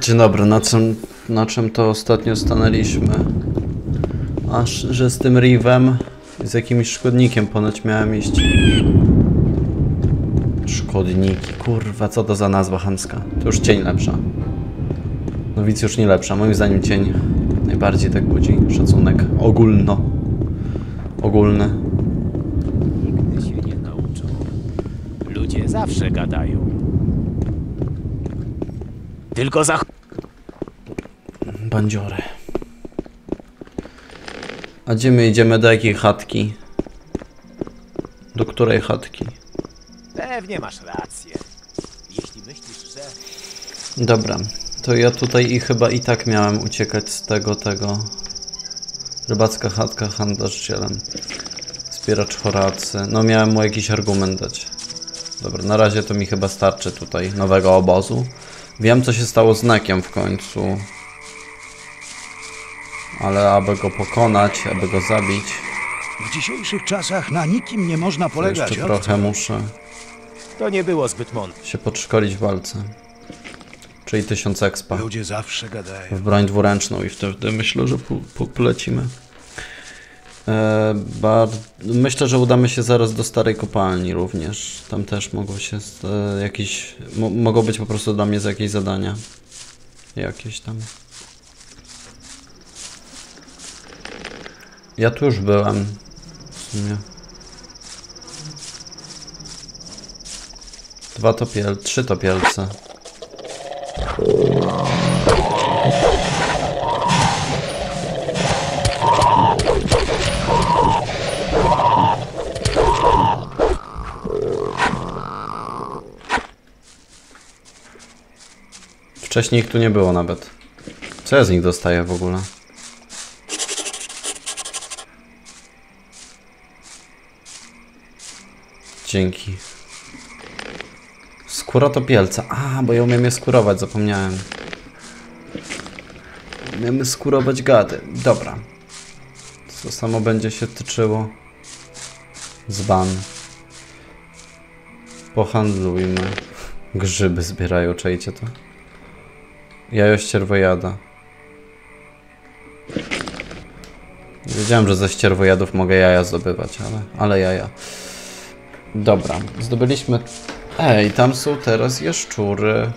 Dzień dobry, na czym, na czym to ostatnio stanęliśmy? Aż, że z tym Rivem i z jakimś szkodnikiem ponoć miałem iść. Szkodniki, kurwa, co to za nazwa chamska? To już cień lepsza. Nowicjusz nie lepsza, moim zdaniem cień najbardziej tak budzi szacunek ogólno. Ogólny. Nigdy się nie nauczą. Ludzie zawsze gadają. Tylko za... Bandziory. A gdzie my idziemy? Do jakiej chatki? Do której chatki? Pewnie masz rację. Jeśli myślisz, że... Dobra, to ja tutaj i chyba i tak miałem uciekać z tego, tego. Rybacka chatka, handlarz zielem. Zbieracz choracy. No miałem mu jakiś argument dać. Dobra, na razie to mi chyba starczy tutaj nowego obozu. Wiem co się stało z Nekiem w końcu. Ale aby go pokonać, aby go zabić, W dzisiejszych czasach na nikim nie można polegać. jeszcze trochę muszę To nie było zbyt mądre. się podszkolić w walce. Czyli 1000 expa. Ludzie zawsze gadają. w broń dwuręczną i wtedy myślę, że po, po, polecimy. E. Myślę, że udamy się zaraz do starej kopalni również. Tam też mogą się e, jakieś. Mo, mogą być po prostu dla mnie za jakieś zadania. Jakieś tam. Ja tu już byłem. W sumie. Dwa topiel, trzy topielce. Wcześniej ich tu nie było nawet. Co ja z nich dostaję w ogóle? Dzięki. Skóra to pielca. A, bo ja umiem je skurować, zapomniałem. Umiemy skurować gady. Dobra. To samo będzie się tyczyło zban. Pohandlujmy. Grzyby zbierają, czajcie to? Jajo ścierwojada. Wiedziałem, że ze ścierwojadów mogę jaja zdobywać, ale, ale jaja. Dobra, zdobyliśmy... Ej, tam są teraz jaszczury.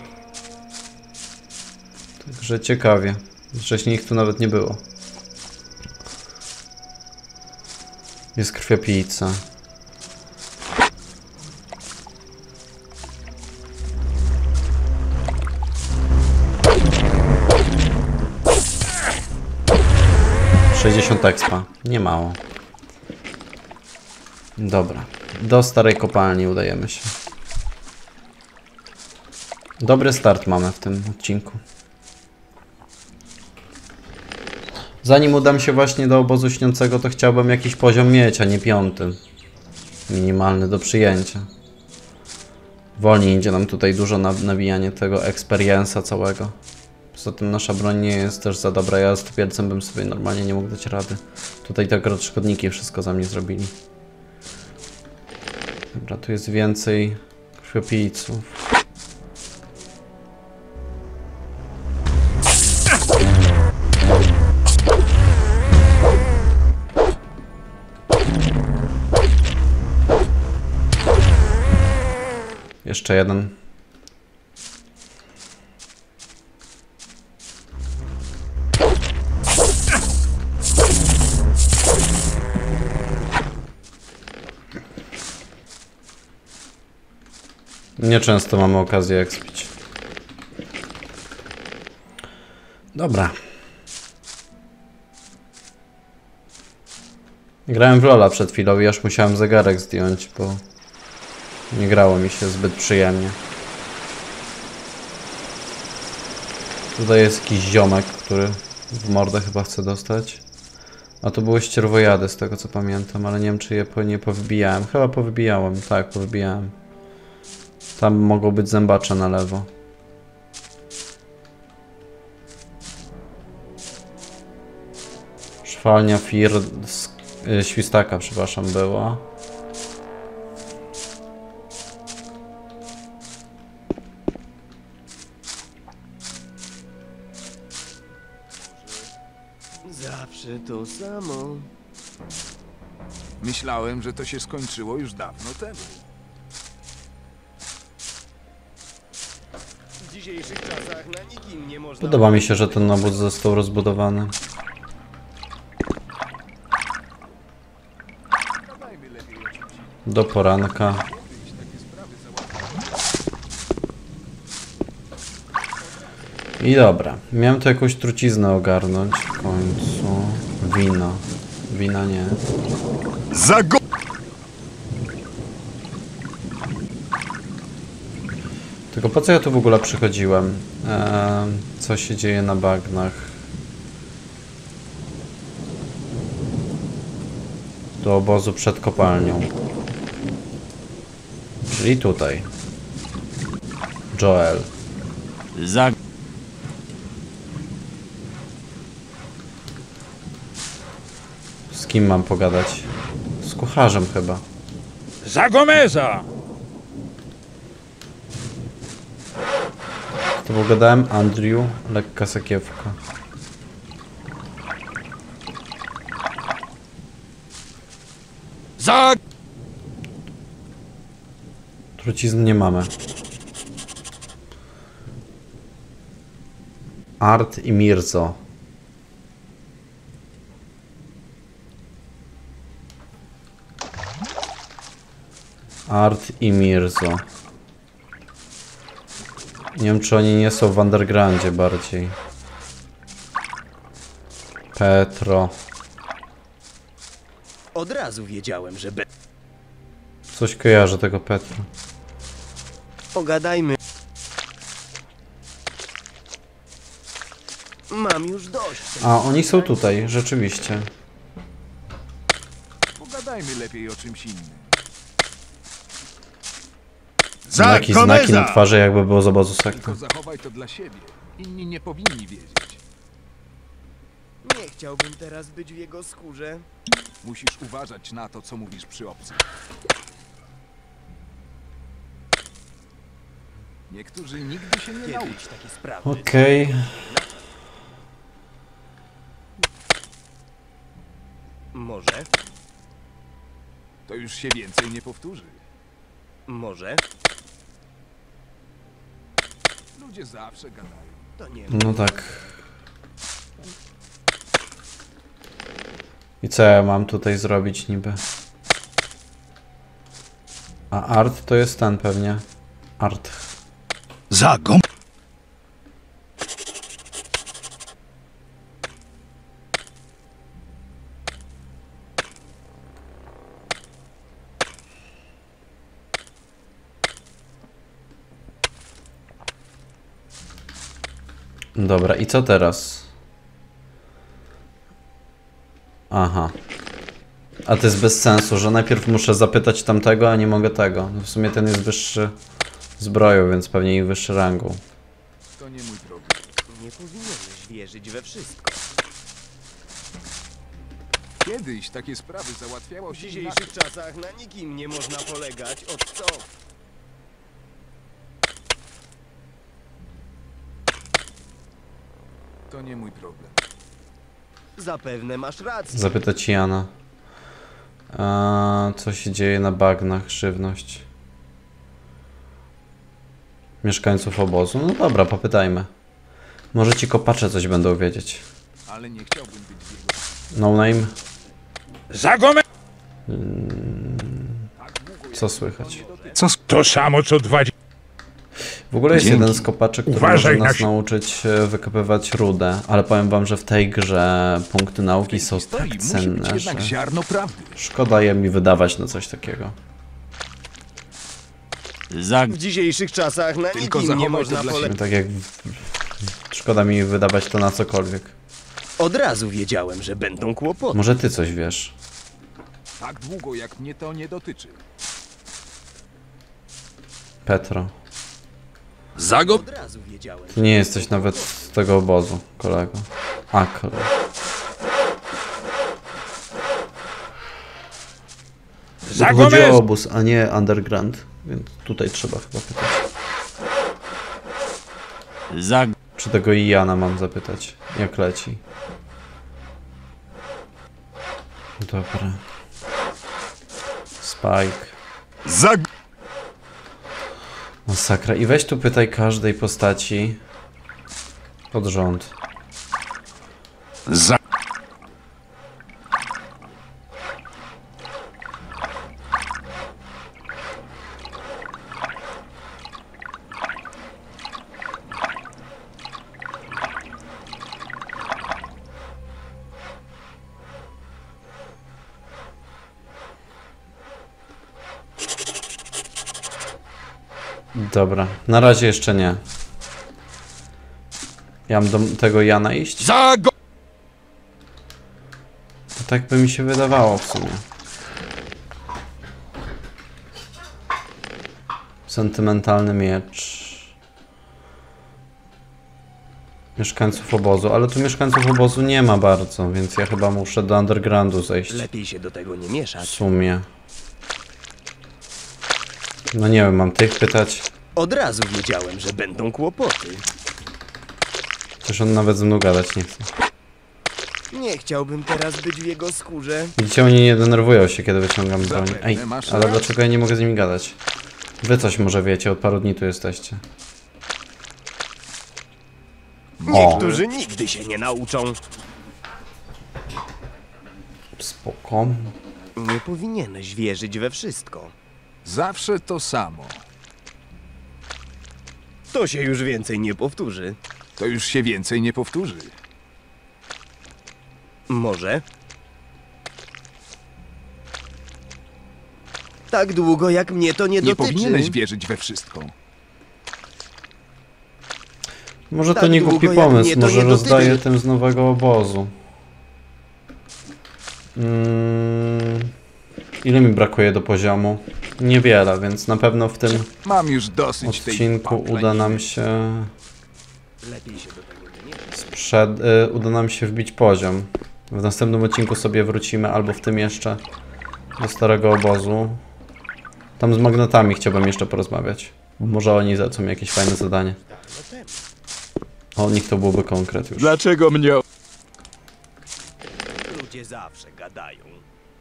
Także ciekawie. Wcześniej ich tu nawet nie było. Jest krwiopijca. Sześćdziesiąt expa. Nie mało. Dobra. Do starej kopalni udajemy się. Dobry start mamy w tym odcinku. Zanim udam się właśnie do obozu śniącego, to chciałbym jakiś poziom mieć, a nie piąty. Minimalny do przyjęcia. Wolniej idzie nam tutaj dużo na nabijanie tego experience'a całego. Poza tym nasza broń nie jest też za dobra. Ja z topielcem bym sobie normalnie nie mógł dać rady. Tutaj te akurat szkodniki wszystko za mnie zrobili. Dobra, tu jest więcej krwiopijców. Jeszcze jeden. Nieczęsto mamy okazję ekspić. Dobra. Grałem w Lola przed chwilą i aż musiałem zegarek zdjąć, bo nie grało mi się zbyt przyjemnie. Tutaj jest jakiś ziomek, który w mordę chyba chce dostać. A to były ścierwojady z tego co pamiętam, ale nie wiem czy je po, nie powybijałem. Chyba powybijałem, tak, powybijałem. Tam mogą być zębacze na lewo. Szwalnia fir... Y, świstaka, przepraszam, była. Zawsze to samo. Myślałem, że to się skończyło już dawno temu. Dzisiejszych czasach na nikim nie można... Podoba mi się, że ten obóz został rozbudowany. Do poranka. I dobra, miałem tu jakąś truciznę ogarnąć w końcu. Wino. Wina nie. Zago... Tylko po co ja tu w ogóle przychodziłem? Eee, co się dzieje na bagnach? Do obozu przed kopalnią. Czyli tutaj. Joel. Za... Z kim mam pogadać? Z kucharzem chyba. Za Gomeza! To pogadałem Andrew, lekka sakiewka. Za... Trucizn nie mamy. Art i Mirzo. Art i Mirzo. Nie wiem, czy oni nie są w undergroundzie bardziej. Petro. Od razu wiedziałem, że be... Coś kojarzę tego Petro. Pogadajmy. Mam już dość. A, oni są tutaj, rzeczywiście. Pogadajmy lepiej o czymś innym. Znaki, znaki na twarzy, jakby było z obozu sekty. Zachowaj to dla siebie. Inni nie powinni wiedzieć. Nie chciałbym teraz być w jego skórze. Musisz uważać na to, co mówisz przy obcych. Niektórzy nigdy się nie nauczą. Kiedyś takie sprawy. Okej. Może, To już się więcej nie powtórzy. może, Ludzie zawsze gadają. to nie No tak. I co ja mam tutaj zrobić niby? A art to jest ten pewnie. Art. Za Dobra, i co teraz? Aha. A to jest bez sensu, że najpierw muszę zapytać tamtego, a nie mogę tego. No w sumie ten jest wyższy zbroją, więc pewnie i wyższy rangą. To nie mój problem. Nie powinieneś wierzyć we wszystko. Kiedyś takie sprawy załatwiało W się dzisiejszych czasach na nikim nie można polegać. Od co? To nie mój problem. Zapewne masz rację. Zapytać Jana. A, co się dzieje na bagnach, żywność. Mieszkańców obozu? No dobra, popytajmy. Może ci kopacze coś będą wiedzieć. Ale nie chciałbym być w jego... No name, Za Gomeza! co słychać? To samo co dwa... W ogóle jest Dzięki. jeden z kopaczy, który Uważaj może na nas si- nauczyć e, wykopywać rudę, ale powiem wam, że w tej grze punkty nauki są tak cenne, że szkoda je mi wydawać na coś takiego. Za... W dzisiejszych czasach na Tylko nikim nie można. Tak jak szkoda mi wydawać to na cokolwiek. Od razu wiedziałem, że będą kłopoty. Może ty coś wiesz? Tak długo, jak mnie to nie dotyczy. Petro. Zago... Ty nie jesteś nawet z tego obozu, kolego. A, kolego. Chodzi o obóz, a nie underground, więc tutaj trzeba chyba pytać. Za... Czy tego i Jana mam zapytać, jak leci. Dobra. Spike. Zag... Masakra. I weź tu pytaj każdej postaci pod rząd. Za... Dobra. Na razie jeszcze nie. Ja mam do tego Jana iść? Zago... To tak by mi się wydawało w sumie. Sentymentalny miecz. Mieszkańców obozu, ale tu mieszkańców obozu nie ma bardzo, więc ja chyba muszę do undergroundu zejść. Lepiej się do tego nie W mieszać. sumie. No nie wiem, mam tych pytać. Od razu wiedziałem, że będą kłopoty. Przecież on nawet ze mną gadać nie chce. Nie chciałbym teraz być w jego skórze. Widzicie, oni nie denerwują się, kiedy wyciągam broń. Ej, ale dlaczego ja nie mogę z nimi gadać? Wy coś może wiecie, od paru dni tu jesteście. O, Niektórzy nigdy się nie nauczą. spoko. Nie powinieneś wierzyć we wszystko. Zawsze to samo. To się już więcej nie powtórzy. To już się więcej nie powtórzy. Może. Tak długo jak mnie to nie, Nie dotyczy. powinieneś wierzyć we wszystko. Może to Tak nie długo, głupi pomysł, to może nie rozdaję tym z nowego obozu. Mm, ile mi brakuje do poziomu? Niewiele, więc na pewno w tym Mam już dosyć tej odcinku uda nam się sprzed, y, uda nam się wbić poziom. W następnym odcinku sobie wrócimy, albo w tym jeszcze do starego obozu. Tam z magnetami chciałbym jeszcze porozmawiać. Może oni zlecą mi jakieś fajne zadanie. O nich to byłby konkret już. Dlaczego mnie... Ludzie zawsze gadają.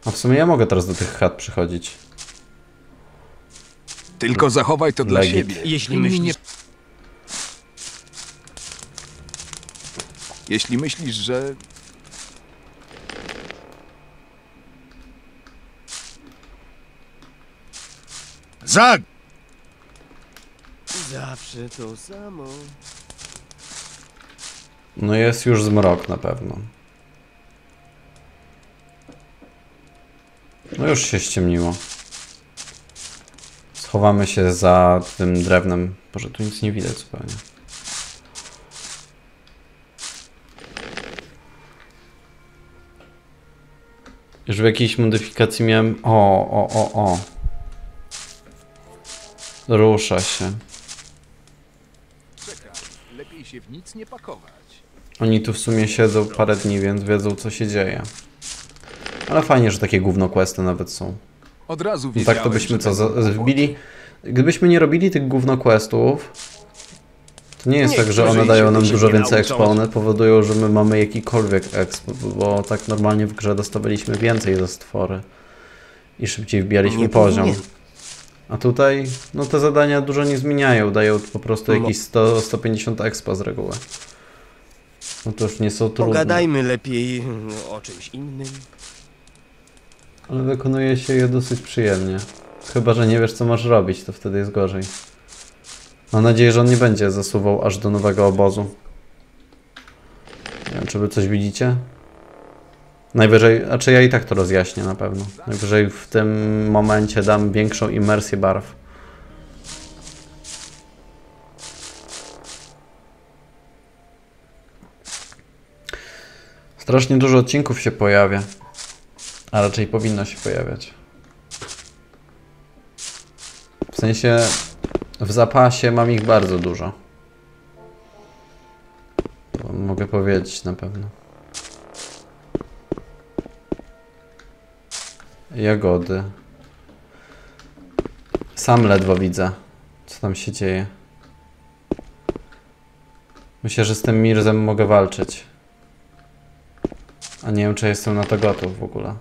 A w sumie ja mogę teraz do tych chat przychodzić. Tylko zachowaj to dla Legit. siebie. Jeśli myślisz- Nie... Jeśli myślisz, że... Zag... Zawsze to samo. No jest już zmrok na pewno. No już się ściemniło. Schowamy się za tym drewnem. Boże, tu nic nie widać zupełnie. Już w jakiejś modyfikacji miałem... O, o, o, o. Rusza się. Lepiej się w nic nie pakować. Oni tu w sumie siedzą parę dni, więc wiedzą co się dzieje. Ale fajnie, że takie gówno questy nawet są. Od razu No wiedziałem, tak to byśmy co, wbili... Gdybyśmy nie robili tych gówno questów, to nie jest tak, że one dają nam dużo nie więcej expa, one powodują, że my mamy jakikolwiek exp, bo tak normalnie w grze dostawaliśmy więcej za stwory i szybciej wbijaliśmy Nie poziom. A tutaj, no te zadania dużo nie zmieniają, dają po prostu No. jakieś 100-150 expa z reguły. No to już nie są trudne. Pogadajmy lepiej no, o czymś innym. Ale wykonuje się je dosyć przyjemnie. Chyba, że nie wiesz co masz robić, to wtedy jest gorzej. Mam nadzieję, że on nie będzie zasuwał aż do nowego obozu. Nie wiem, czy wy coś widzicie? Najwyżej, a czy ja i tak to rozjaśnię na pewno. Najwyżej w tym momencie dam większą imersję barw. Strasznie dużo odcinków się pojawia. A raczej powinno się pojawiać. W sensie w zapasie mam ich bardzo dużo. To mogę powiedzieć na pewno. Jagody. Sam ledwo widzę, co tam się dzieje. Myślę, że z tym Mirzem mogę walczyć. A nie wiem, czy jestem na to gotów w ogóle.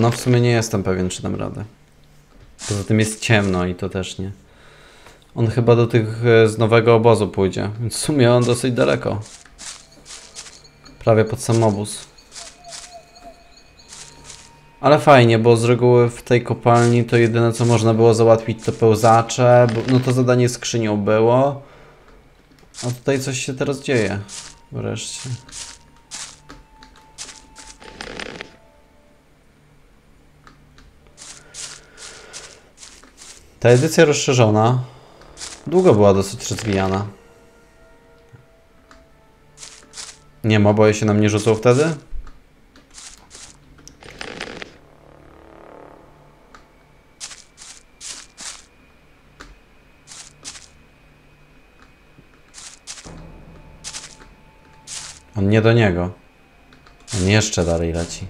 No w sumie nie jestem pewien, czy dam radę. Poza tym jest ciemno i to też nie. On chyba do tych e, z nowego obozu pójdzie, więc w sumie on dosyć daleko. Prawie pod sam obóz. Ale fajnie, bo z reguły w tej kopalni to jedyne co można było załatwić to pełzacze, bo, no to zadanie skrzynią było. A tutaj coś się teraz dzieje. Wreszcie. Ta edycja rozszerzona długo była dosyć rozwijana. Nie ma, boję się nam nie rzucą wtedy? On nie do niego. On jeszcze dalej leci.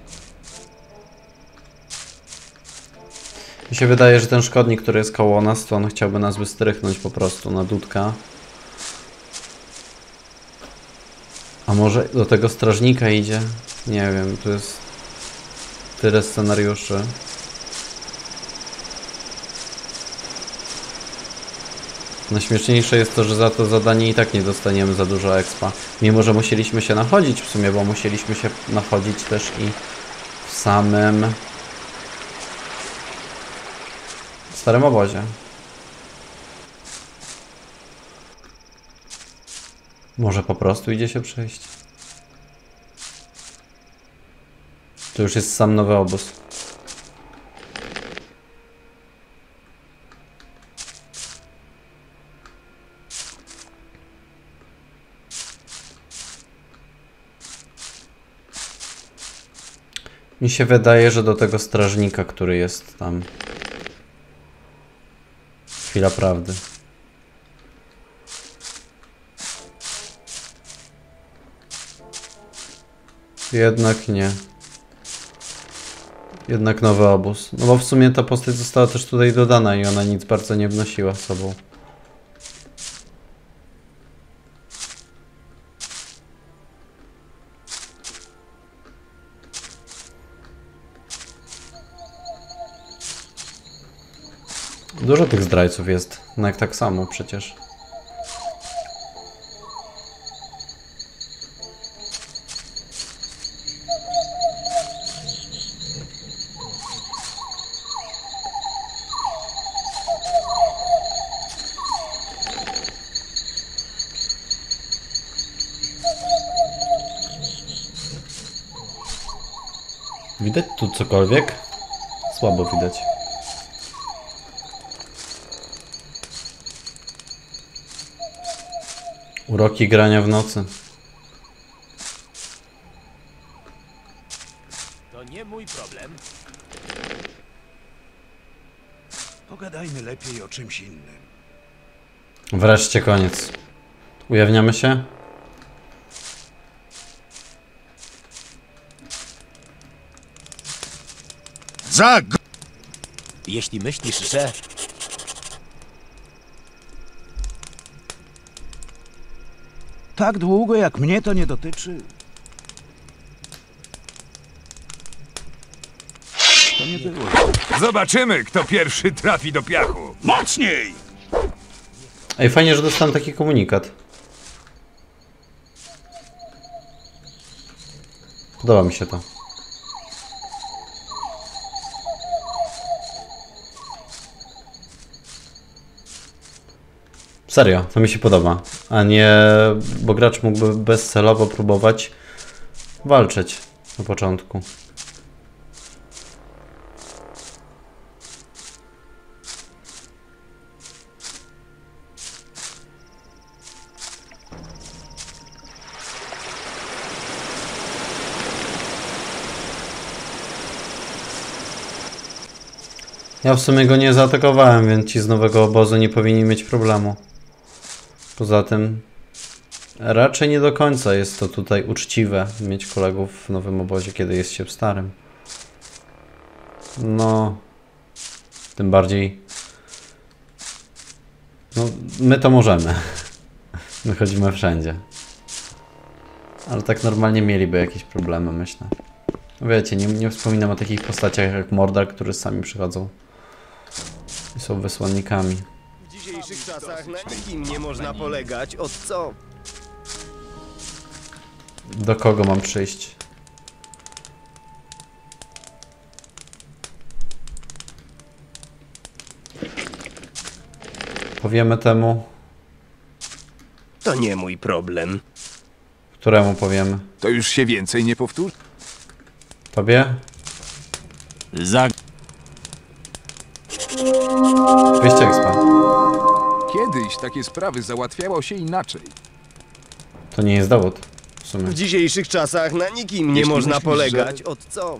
Mi się wydaje, że ten szkodnik, który jest koło nas, to on chciałby nas wystrychnąć po prostu na dudka. A może do tego strażnika idzie? Nie wiem, tu jest tyle scenariuszy. Najśmieszniejsze jest to, że za to zadanie i tak nie dostaniemy za dużo expa. Mimo, że musieliśmy się nachodzić w sumie, bo musieliśmy się nachodzić też i w samym starym obozie. Może po prostu idzie się przejść. To już jest sam nowy obóz. Mi się wydaje, że do tego strażnika, który jest tam. Chwila prawdy. Jednak nie. Jednak nowy obóz. No bo w sumie ta postać została też tutaj dodana i ona nic bardzo nie wnosiła z sobą. Dużo tych zdrajców jest. No jak tak samo przecież. Widać tu cokolwiek? Słabo widać. Uroki grania w nocy. To nie mój problem. Pogadajmy lepiej o czymś innym. Wreszcie koniec. Ujawniamy się? Zag! Jeśli myślisz, że... Tak długo jak mnie to nie dotyczy. To nie było. Zobaczymy, kto pierwszy trafi do piachu. Mocniej! Ej, fajnie, że dostałem taki komunikat. Podoba mi się to. Serio, to mi się podoba. A nie, bo gracz mógłby bezcelowo próbować walczyć na początku. Ja w sumie go nie zaatakowałem, więc ci z nowego obozu nie powinni mieć problemu. Poza tym raczej nie do końca jest to tutaj uczciwe mieć kolegów w nowym obozie, kiedy jest się w starym. No, tym bardziej. No, my to możemy. My chodzimy wszędzie. Ale tak normalnie mieliby jakieś problemy, myślę. Wiecie, nie, nie wspominam o takich postaciach jak Mordar, którzy sami przychodzą i są wysłannikami. W dzisiejszych czasach na nikim nie można polegać. Od co? Do kogo mam przyjść? Powiemy temu, To nie mój problem. któremu powiemy. To już się więcej nie powtórzy. Tobie? Za... takie sprawy załatwiało się inaczej. To nie jest dowód. W sumie. W dzisiejszych czasach na nikim nie Jeśli można myślisz, polegać. że- Od co?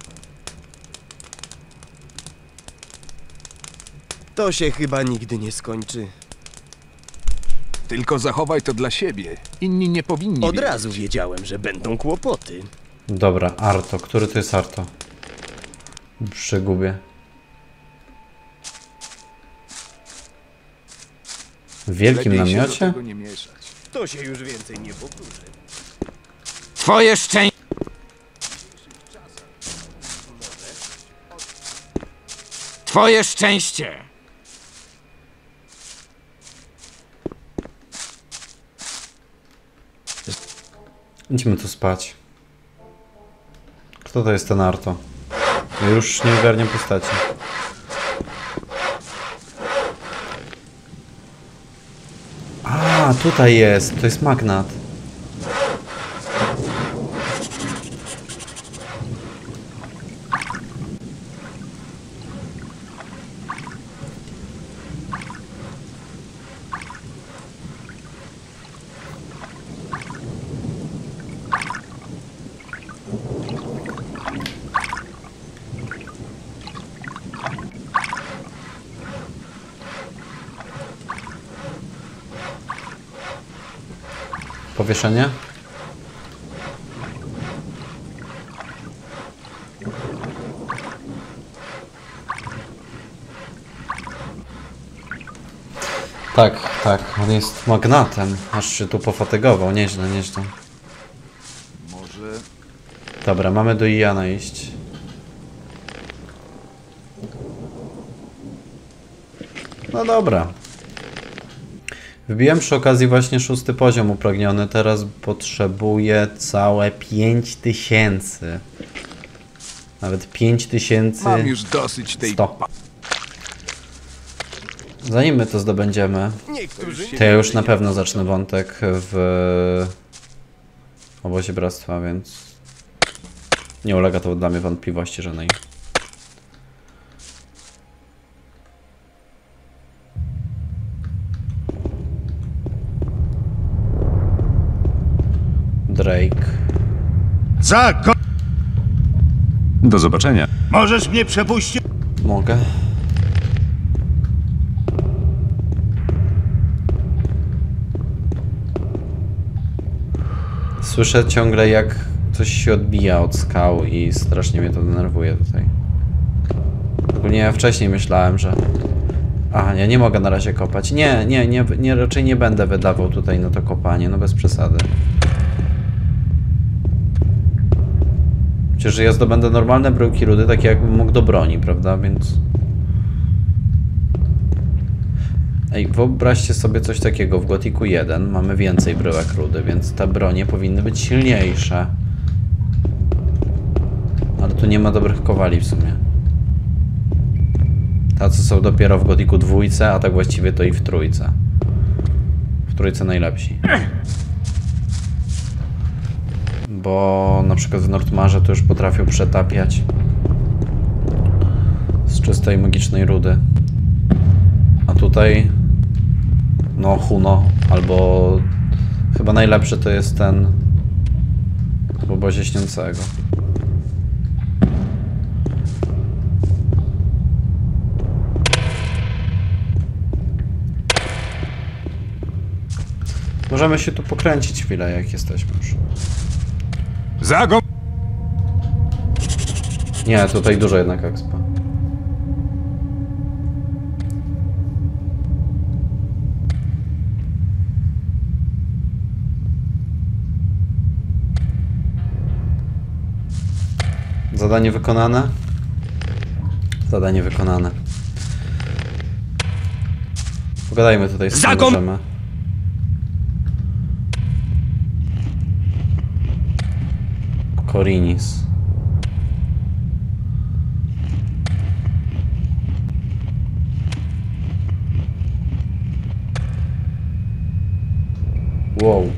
To się chyba nigdy nie skończy. Tylko zachowaj to dla siebie. Inni nie powinni Od wiedzieć. razu wiedziałem, że będą kłopoty. Dobra, Arto. Który to jest Arto? Przegubię. W wielkim Lepiej się do namiocie? tego nie mieszać. To się już więcej nie powtórzy. Twoje szczęście... Twoje szczęście! Idźmy tu spać. Kto to jest ten Arto? Ja już nie ogarniam postaci. A, tutaj jest. To jest magnat. Powieszenie? Tak, tak, on jest magnatem. Aż się tu pofatygował. Nieźle, nieźle. Może Dobra, mamy do Iana iść. No dobra. Wbiłem przy okazji właśnie szósty poziom upragniony. Teraz potrzebuję całe 5000. Nawet 5000. mam już dosyć tej... Stop. Zanim my to zdobędziemy, to ja już na pewno zacznę wątek w obozie bractwa, więc nie ulega to dla mnie wątpliwości żadnej. Drake. Zakon! Do zobaczenia. Możesz mnie przepuścić? Mogę. Słyszę ciągle jak coś się odbija od skał i strasznie mnie to denerwuje tutaj. Ogólnie ja wcześniej myślałem, że... A, ja nie mogę na razie kopać. Nie, nie, nie, nie, raczej nie będę wydawał tutaj na to kopanie, no bez przesady. Przecież ja zdobędę normalne bryłki rudy, takie jakbym mógł do broni, prawda? Więc... Ej, wyobraźcie sobie coś takiego. W Gotiku 1 mamy więcej bryłek rudy, więc te bronie powinny być silniejsze. Ale tu nie ma dobrych kowali w sumie. Tacy są dopiero w Gotiku dwójce, a tak właściwie to i w trójce. W trójce najlepsi. Bo na przykład w Nordmarze to już potrafią przetapiać z czystej magicznej rudy. A tutaj no Huno albo chyba najlepszy to jest ten w obozie śniącego. Możemy się tu pokręcić chwilę, jak jesteśmy już. Zagom... Nie, tutaj dużo jednak expa. Zadanie wykonane? Zadanie wykonane. Pogadajmy tutaj z możemy. Korinis. Wow.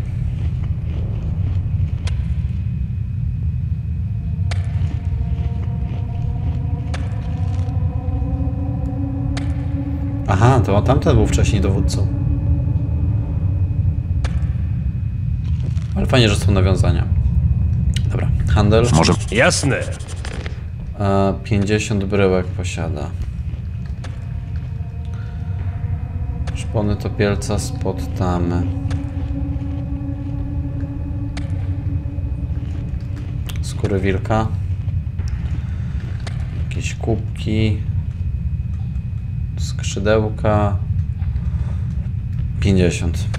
Aha, to tamten był wcześniej dowódcą. Ale fajnie, że są nawiązania. Handel. Może Jasne. E, 50 bryłek posiada. Szpony topielca spod tamy. Skóry wilka. Jakieś kubki. Skrzydełka. 50.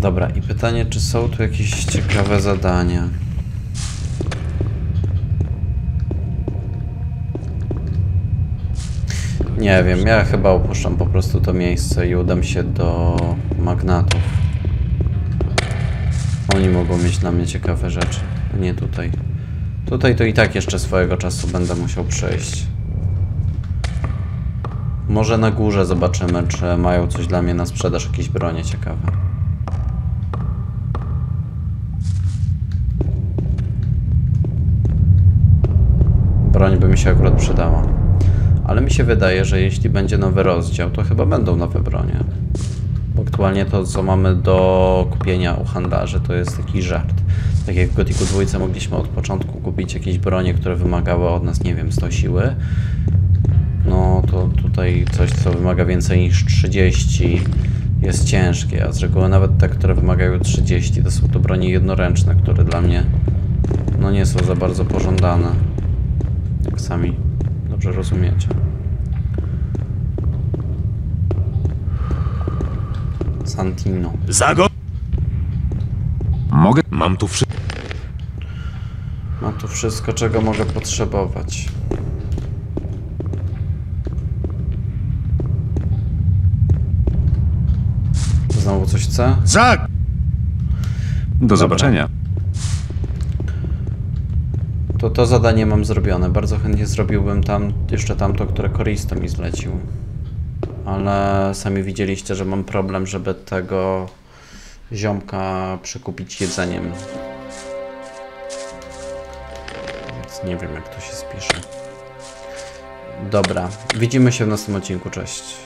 Dobra, i pytanie, czy są tu jakieś ciekawe zadania? Nie wiem, ja chyba opuszczam po prostu to miejsce i udam się do magnatów. Oni mogą mieć dla mnie ciekawe rzeczy, nie tutaj. Tutaj to i tak jeszcze swojego czasu będę musiał przejść. Może na górze zobaczymy, czy mają coś dla mnie na sprzedaż, jakieś bronie ciekawe. Broń by mi się akurat przydała. Ale mi się wydaje, że jeśli będzie nowy rozdział, to chyba będą nowe bronie. Bo aktualnie to, co mamy do kupienia u handlarzy, to jest taki żart. Tak jak w Gothicu 2 mogliśmy od początku kupić jakieś bronie, które wymagały od nas, nie wiem, 100 siły. No to tutaj coś, co wymaga więcej niż 30 jest ciężkie, a z reguły nawet te, które wymagają 30 to są to bronie jednoręczne, które dla mnie no nie są za bardzo pożądane. Jak sami dobrze rozumiecie. Santino. Zago... mogę? Mam tu wszystko. Mam tu wszystko, czego mogę potrzebować. Znowu coś chce? Zag... Do zobaczenia. To to zadanie mam zrobione. Bardzo chętnie zrobiłbym tam jeszcze tamto, które Koristo mi zlecił. Ale sami widzieliście, że mam problem, żeby tego ziomka przekupić jedzeniem. Więc nie wiem, jak to się spisze. Dobra, widzimy się w następnym odcinku. Cześć.